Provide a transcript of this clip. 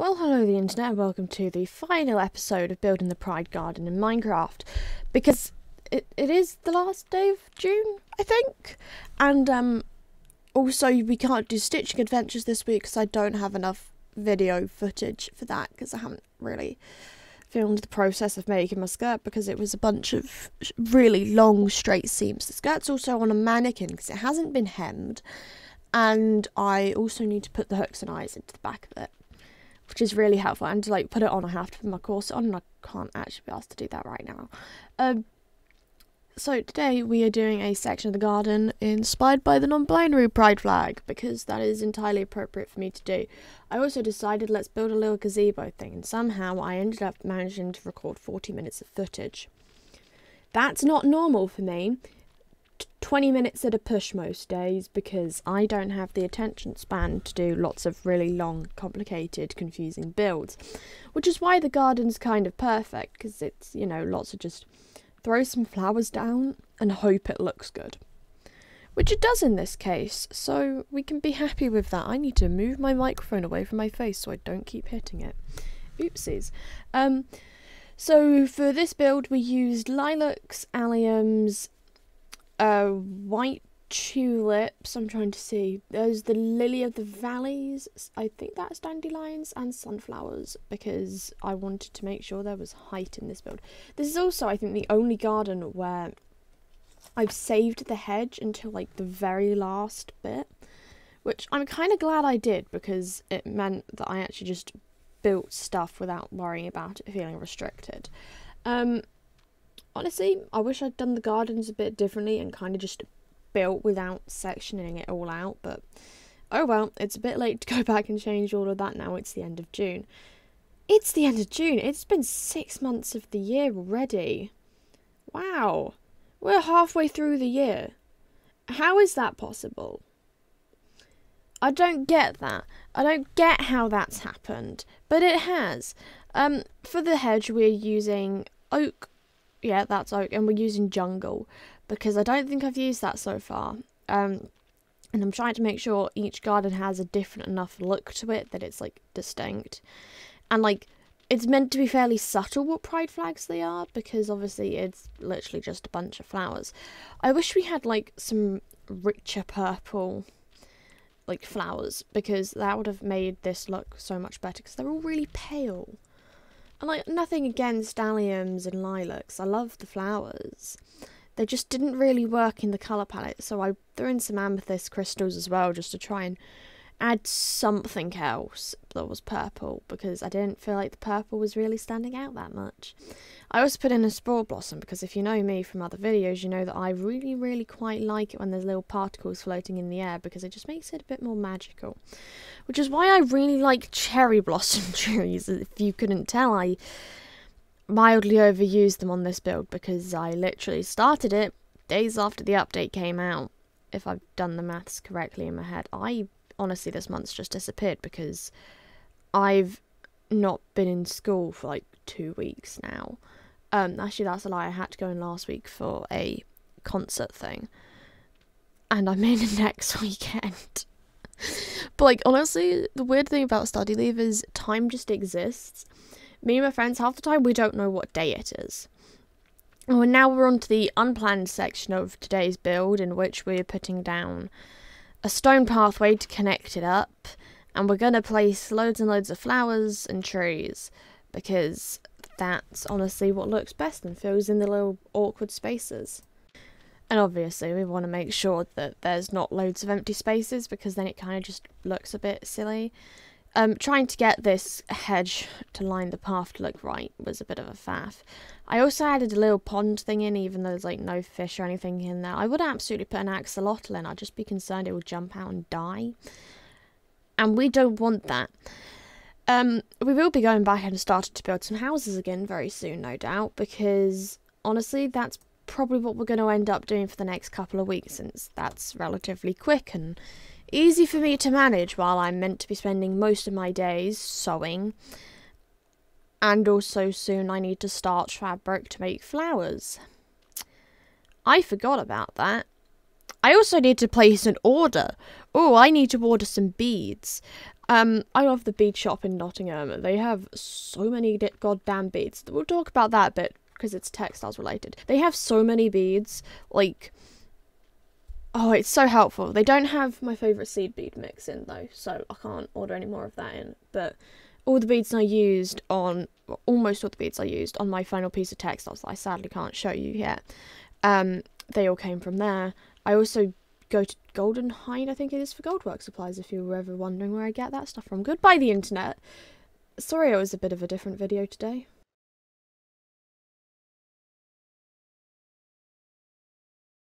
Well, hello, the internet, and welcome to the final episode of Building the Pride Garden in Minecraft. Because it, it is the last day of June, I think. And um, also, we can't do stitching adventures this week because I don't have enough video footage for that because I haven't really filmed the process of making my skirt because it was a bunch of really long straight seams. The skirt's also on a mannequin because it hasn't been hemmed. And I also need to put the hooks and eyes into the back of it which is really helpful. And to like put it on, I have to put my corset on, and I can't actually be asked to do that right now. Um, so today we are doing a section of the garden inspired by the non-binary pride flag because that is entirely appropriate for me to do. I also decided let's build a little gazebo thing, and somehow I ended up managing to record 40 minutes of footage. That's not normal for me. 20 minutes at a push most days because I don't have the attention span to do lots of really long, complicated, confusing builds. Which is why the garden's kind of perfect because it's, you know, lots of just throw some flowers down and hope it looks good. Which it does in this case, so we can be happy with that. I need to move my microphone away from my face so I don't keep hitting it. Oopsies. Um, so for this build, we used lilacs, alliums, uh, white tulips. I'm trying to see. There's the lily of the valleys. I think that's dandelions and sunflowers because I wanted to make sure there was height in this build. This is also, I think, the only garden where I've saved the hedge until like the very last bit, which I'm kind of glad I did because it meant that I actually just built stuff without worrying about it feeling restricted. Um, honestly, I wish I'd done the gardens a bit differently and kind of just built without sectioning it all out, but oh well, it's a bit late to go back and change all of that now. It's the end of June. It's the end of June. It's been six months of the year already. Wow. We're halfway through the year. How is that possible? I don't get that. I don't get how that's happened, but it has. Um, for the hedge, we're using oak yeah, that's oak, and we're using jungle because I don't think I've used that so far. Um, and I'm trying to make sure each garden has a different enough look to it that it's like distinct, and like it's meant to be fairly subtle what pride flags they are because obviously it's literally just a bunch of flowers. I wish we had like some richer purple like flowers because that would have made this look so much better because they're all really pale. And like nothing against alliums and lilacs. I love the flowers. They just didn't really work in the colour palette, so I threw in some amethyst crystals as well just to try and add something else that was purple because I didn't feel like the purple was really standing out that much. I also put in a spore blossom because if you know me from other videos, you know that I really, really quite like it when there's little particles floating in the air because it just makes it a bit more magical. Which is why I really like cherry blossom trees. If you couldn't tell, I mildly overused them on this build because I literally started it days after the update came out. If I've done the maths correctly in my head, I honestly, this month's just disappeared because I've not been in school for like two weeks now. Um, actually, that's a lie. I had to go in last week for a concert thing, and I'm in next weekend. but like, honestly, the weird thing about study leave is time just exists. Me and my friends, half the time, we don't know what day it is. Oh, and now we're on to the unplanned section of today's build, in which we're putting down a stone pathway to connect it up, and we're going to place loads and loads of flowers and trees because that's honestly what looks best and fills in the little awkward spaces. And obviously, we want to make sure that there's not loads of empty spaces because then it kind of just looks a bit silly. Um, trying to get this hedge to line the path to look right was a bit of a faff. I also added a little pond thing in, even though there's like no fish or anything in there. I would absolutely put an axolotl in. I'd just be concerned it would jump out and die. And we don't want that. Um, we will be going back and starting to build some houses again very soon, no doubt, because honestly, that's probably what we're going to end up doing for the next couple of weeks, since that's relatively quick and easy for me to manage while I'm meant to be spending most of my days sewing. And also, soon I need to start fabric to make flowers. I forgot about that. I also need to place an order. Oh, I need to order some beads. Um, I love the bead shop in Nottingham. They have so many goddamn beads. We'll talk about that a bit because it's textiles related. They have so many beads. Like, oh, it's so helpful. They don't have my favorite seed bead mix in though, so I can't order any more of that in. But all the beads I used on, well, almost all the beads I used on my final piece of textiles that I sadly can't show you yet. Um, they all came from there. I also go to Golden Hinde, I think it is for Goldwork supplies. If you were ever wondering where I get that stuff from, goodbye the internet. Sorry, it was a bit of a different video today.